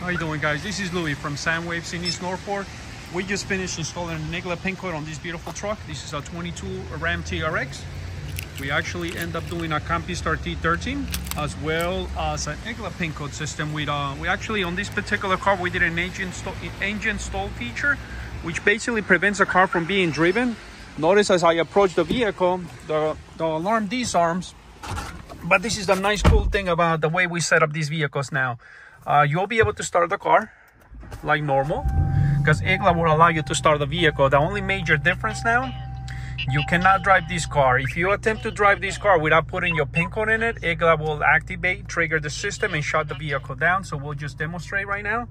How you doing guys? This is Louis from Soundwaves in East Northport. We just finished installing a IGLA pin code on this beautiful truck. This is a 22 Ram TRX. We actually end up doing a Compustar T13 as well as an IGLA pin code system. With, uh, we actually, on this particular car, we did an engine, stall, engine stall feature, which basically prevents the car from being driven. Notice as I approach the vehicle, the, the alarm disarms. But this is the nice cool thing about the way we set up these vehicles now. Uh, you'll be able to start the car like normal because IGLA will allow you to start the vehicle. The only major difference now, you cannot drive this car. If you attempt to drive this car without putting your pin code in it, IGLA will activate, trigger the system and shut the vehicle down. So we'll just demonstrate right now.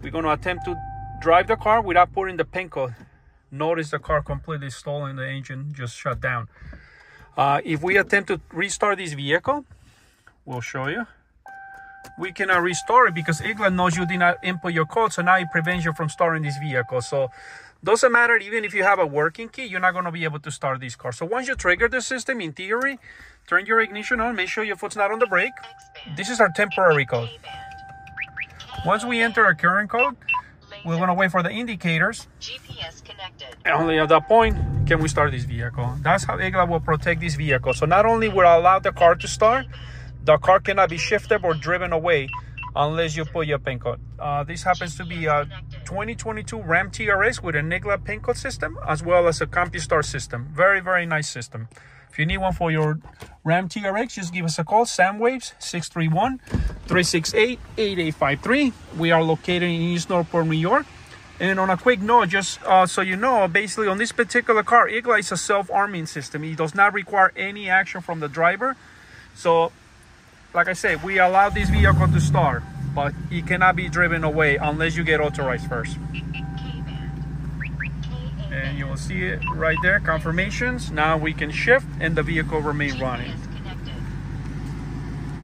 We're going to attempt to drive the car without putting the pin code. Notice the car completely stolen, the engine just shut down. Uh, if we attempt to restart this vehicle, we'll show you we cannot restore it because IGLA knows you did not input your code. So now it prevents you from starting this vehicle. So doesn't matter even if you have a working key, you're not going to be able to start this car. So once you trigger the system, in theory, turn your ignition on, make sure your foot's not on the brake. This is our temporary code. Once we enter our current code, we're going to wait for the indicators. GPS connected. And only at that point can we start this vehicle. That's how IGLA will protect this vehicle. So not only will allow the car to start, the car cannot be shifted or driven away unless you put your pin code. Uh, this happens to be a 2022 Ram TRX with a IGLA pin code system as well as a Compustar system. Very, very nice system. If you need one for your Ram TRX, just give us a call, Soundwaves 631-368-8853. We are located in East Northport, New York. And on a quick note, just uh, so you know, basically on this particular car, IGLA is a self-arming system. It does not require any action from the driver. So like I said, we allow this vehicle to start, but it cannot be driven away unless you get authorized first. And you will see it right there, confirmations. Now we can shift and the vehicle remain running.